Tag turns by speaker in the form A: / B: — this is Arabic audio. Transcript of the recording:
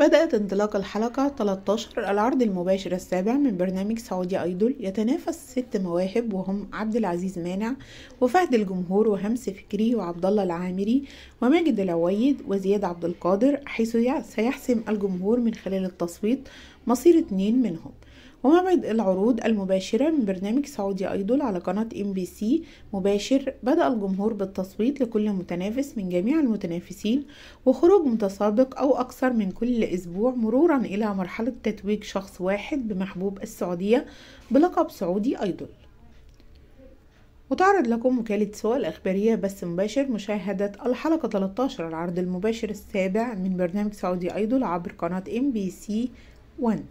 A: بدأت انطلاق الحلقة 13 العرض المباشر السابع من برنامج سعودي أيدول. يتنافس ست مواهب وهم عبد العزيز مانع وفهد الجمهور وهمس فكري وعبد الله العامري وماجد العويد وزياد عبد القادر حيث سيحسم الجمهور من خلال التصويت مصير اتنين منهم. وموعد العروض المباشرة من برنامج سعودي أيدول على قناة إم بي سي. مباشر بدأ الجمهور بالتصويت لكل متنافس من جميع المتنافسين وخروج متسابق أو أكثر من كل أسبوع مرورا إلى مرحلة تتويج شخص واحد بمحبوب السعودية بلقب سعودي أيدول وتعرض لكم وكالة سوا الإخبارية بث مباشر مشاهدة الحلقة 13 العرض المباشر السابع من برنامج سعودي أيدول عبر قناة إم بي سي 1